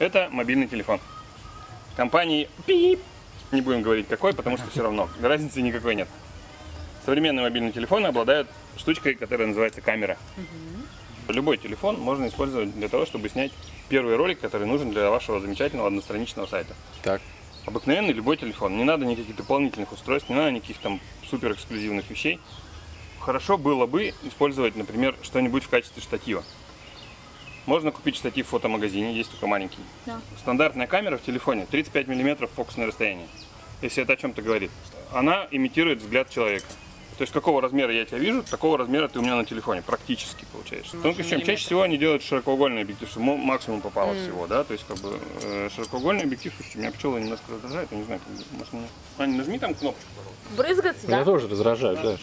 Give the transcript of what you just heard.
Это мобильный телефон. Компании ПИП, не будем говорить какой, потому что все равно разницы никакой нет. Современные мобильные телефоны обладают штучкой, которая называется камера. Любой телефон можно использовать для того, чтобы снять первый ролик, который нужен для вашего замечательного одностраничного сайта. Так. Обыкновенный любой телефон. Не надо никаких дополнительных устройств, не надо никаких там супер эксклюзивных вещей. Хорошо было бы использовать, например, что-нибудь в качестве штатива. Можно купить штатив в фотомагазине, есть только маленький. Да. Стандартная камера в телефоне 35 мм фокусное расстояние. Если это о чем-то говорит. Она имитирует взгляд человека. То есть какого размера я тебя вижу, такого размера ты у меня на телефоне практически получаешь. Тонкость в чем? Чаще всего они делают широкоугольный объектив, чтобы максимум попало всего, да, то есть как бы э, широкоугольный объектив, слушайте, меня пчелы немножко раздражают, я не знаю, как бы, может мне... Аня, нажми там кнопочку, пожалуйста. Брызгаться, Меня да? тоже раздражают, да.